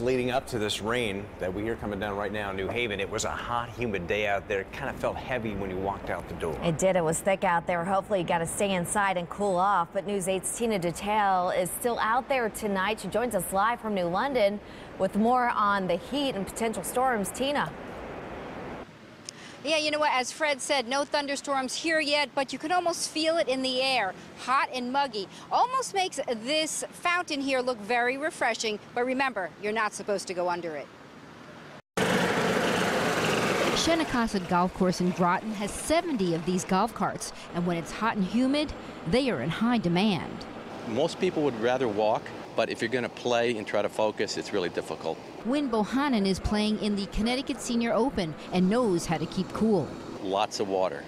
Leading up to this rain that we hear coming down right now in New Haven, it was a hot, humid day out there. It kind of felt heavy when you walked out the door. It did. It was thick out there. Hopefully, you got to stay inside and cool off. But News 8's Tina Detelj is still out there tonight. She joins us live from New London with more on the heat and potential storms. Tina. Yeah, you know what? As Fred said, no thunderstorms here yet, but you can almost feel it in the air. Hot and muggy. Almost makes this fountain here look very refreshing. But remember, you're not supposed to go under it. Shennecossett Golf Course in Groton has 70 of these golf carts, and when it's hot and humid, they are in high demand. Most people would rather walk but if you're going to play and try to focus, it's really difficult. Win Bohannon is playing in the Connecticut Senior Open and knows how to keep cool. Lots of water.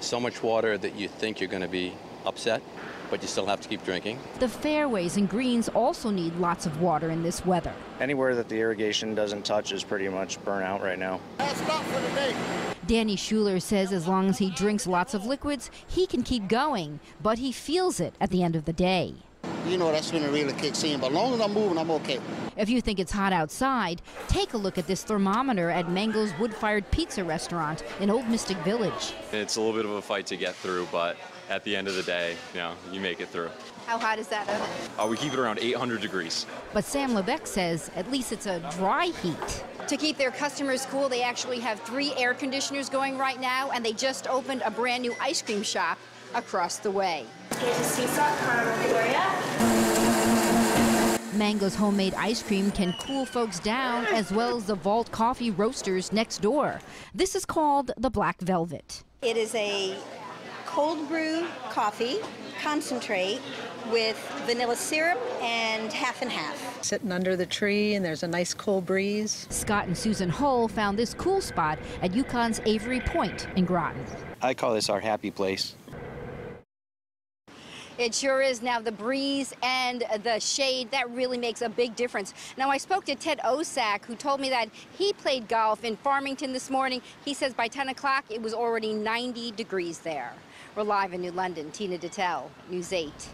So much water that you think you're going to be upset, but you still have to keep drinking. The fairways and greens also need lots of water in this weather. Anywhere that the irrigation doesn't touch is pretty much burnt out right now. Danny Schuler says as long as he drinks lots of liquids, he can keep going, but he feels it at the end of the day you know that's when it really kicks in. But as long as I'm moving, I'm okay. If you think it's hot outside, take a look at this thermometer at Mango's wood-fired pizza restaurant in Olde Mistick Village. It's a little bit of a fight to get through, but at the end of the day, you know, you make it through. How hot is that oven? Uh, we keep it around 800 degrees. But Sam Lebec says at least it's a dry heat. To keep their customers cool, they actually have three air conditioners going right now, and they just opened a brand new ice cream shop across the way. Here's a sea salt caramel Gloria. Mango's homemade ice cream can cool folks down as well as the Vault Coffee Roasters next door. This is called the Black Velvet. It is a cold brew coffee concentrate with vanilla syrup and half and half. Sitting under the tree and there's a nice cool breeze. Scott and Susan Hull found this cool spot at UConn's Avery Point in Groton. I call this our happy place. It sure is. Now, the breeze and the shade, that really makes a big difference. Now, I spoke to Ted Osak, who told me that he played golf in Farmington this morning. He says by 10 o'clock, it was already 90 degrees there. We're live in New London. Tina Detelj, News 8.